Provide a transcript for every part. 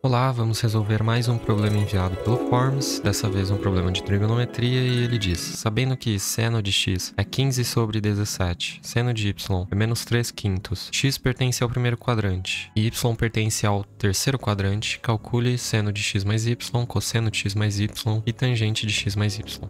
Olá, vamos resolver mais um problema enviado pelo Forms, dessa vez um problema de trigonometria e ele diz, sabendo que seno de x é 15 sobre 17, seno de y é menos 3 quintos, x pertence ao primeiro quadrante e y pertence ao terceiro quadrante, calcule seno de x mais y, cosseno de x mais y e tangente de x mais y.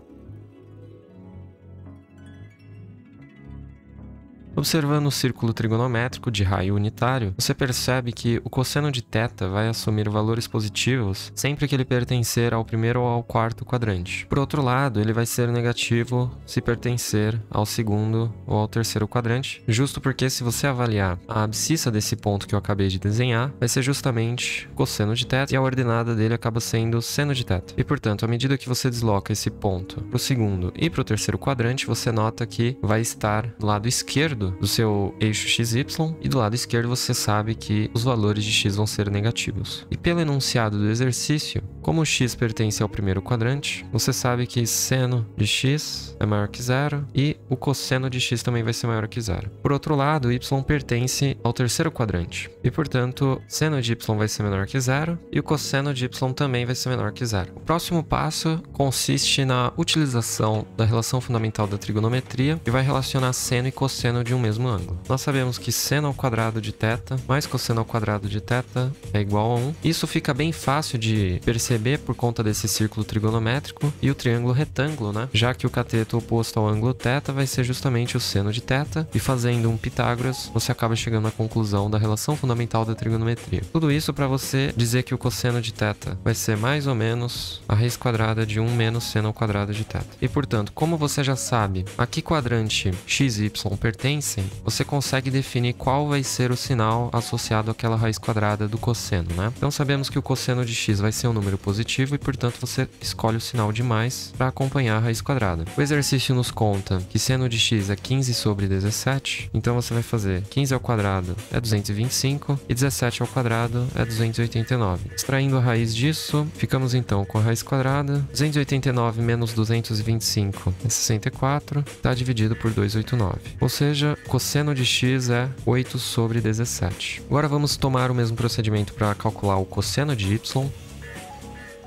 Observando o círculo trigonométrico de raio unitário, você percebe que o cosseno de θ vai assumir valores positivos sempre que ele pertencer ao primeiro ou ao quarto quadrante. Por outro lado, ele vai ser negativo se pertencer ao segundo ou ao terceiro quadrante, justo porque se você avaliar a abscissa desse ponto que eu acabei de desenhar, vai ser justamente cosseno de θ e a ordenada dele acaba sendo seno de θ. E portanto, à medida que você desloca esse ponto para o segundo e para o terceiro quadrante, você nota que vai estar do lado esquerdo do seu eixo XY e do lado esquerdo você sabe que os valores de x vão ser negativos. E pelo enunciado do exercício, como x pertence ao primeiro quadrante, você sabe que seno de x é maior que zero e o cosseno de x também vai ser maior que zero. Por outro lado, y pertence ao terceiro quadrante e, portanto, seno de y vai ser menor que zero e o cosseno de y também vai ser menor que zero. O próximo passo consiste na utilização da relação fundamental da trigonometria e vai relacionar seno e cosseno de um mesmo ângulo. Nós sabemos que seno ao quadrado de θ mais cosseno ao quadrado de θ é igual a 1. Isso fica bem fácil de perceber por conta desse círculo trigonométrico e o triângulo retângulo, né? Já que o cateto oposto ao ângulo θ vai ser justamente o seno de θ e fazendo um Pitágoras, você acaba chegando à conclusão da relação fundamental da trigonometria. Tudo isso para você dizer que o cosseno de θ vai ser mais ou menos a raiz quadrada de 1 menos seno ao quadrado de θ. E portanto, como você já sabe a que quadrante x e y pertence, você consegue definir qual vai ser o sinal associado àquela raiz quadrada do cosseno, né? Então sabemos que o cosseno de x vai ser um número positivo e, portanto, você escolhe o sinal de mais para acompanhar a raiz quadrada. O exercício nos conta que seno de x é 15 sobre 17, então você vai fazer 15 ao quadrado é 225 e 17 ao quadrado é 289. Extraindo a raiz disso, ficamos então com a raiz quadrada, 289 menos 225 é 64, está dividido por 289. Ou seja, cosseno de x é 8 sobre 17. Agora vamos tomar o mesmo procedimento para calcular o cosseno de y.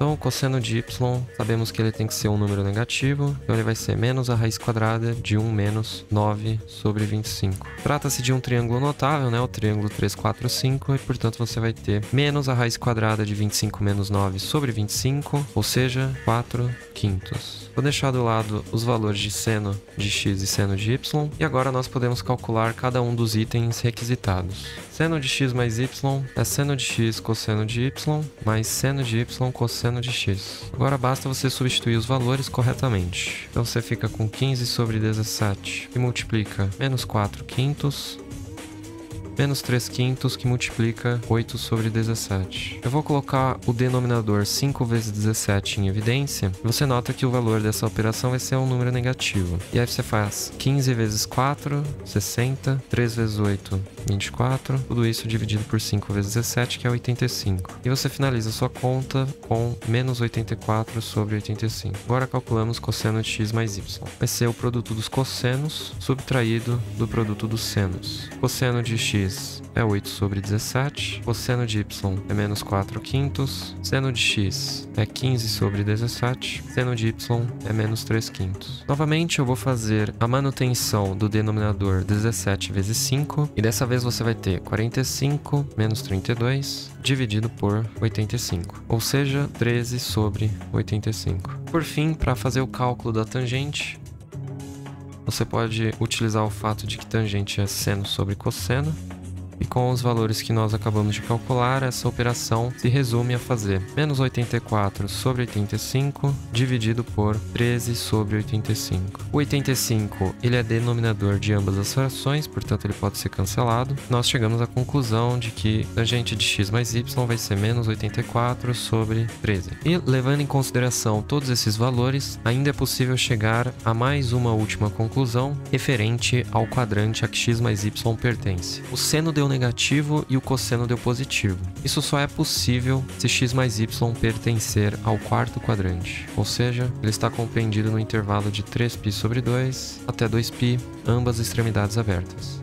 Então, o cosseno de y, sabemos que ele tem que ser um número negativo, então ele vai ser menos a raiz quadrada de 1 menos 9 sobre 25. Trata-se de um triângulo notável, né? O triângulo 3, 4, 5, e portanto você vai ter menos a raiz quadrada de 25 menos 9 sobre 25, ou seja, 4 quintos. Vou deixar do lado os valores de seno de x e seno de y, e agora nós podemos calcular cada um dos itens requisitados. Seno de x mais y é seno de x cosseno de y mais seno de y cosseno de x. Agora basta você substituir os valores corretamente. Então você fica com 15 sobre 17, que multiplica menos 4 quintos menos 3 quintos que multiplica 8 sobre 17. Eu vou colocar o denominador 5 vezes 17 em evidência. Você nota que o valor dessa operação vai ser um número negativo. E aí você faz 15 vezes 4, 60, 3 vezes 8, 24, tudo isso dividido por 5 vezes 17, que é 85. E você finaliza sua conta com menos 84 sobre 85. Agora calculamos cosseno de x mais y. Vai ser o produto dos cossenos subtraído do produto dos senos. Cosseno de x x é 8 sobre 17, o seno de y é menos 4 quintos, seno de x é 15 sobre 17, seno de y é menos 3 quintos. Novamente eu vou fazer a manutenção do denominador 17 vezes 5, e dessa vez você vai ter 45 menos 32 dividido por 85, ou seja, 13 sobre 85. Por fim, para fazer o cálculo da tangente, você pode utilizar o fato de que tangente é seno sobre cosseno e com os valores que nós acabamos de calcular, essa operação se resume a fazer menos 84 sobre 85 dividido por 13 sobre 85. O 85 ele é denominador de ambas as frações, portanto ele pode ser cancelado. Nós chegamos à conclusão de que tangente de x mais y vai ser menos 84 sobre 13. E levando em consideração todos esses valores, ainda é possível chegar a mais uma última conclusão referente ao quadrante a que x mais y pertence. O seno deu negativo e o cosseno deu positivo. Isso só é possível se x mais y pertencer ao quarto quadrante, ou seja, ele está compreendido no intervalo de 3π sobre 2 até 2π, ambas extremidades abertas.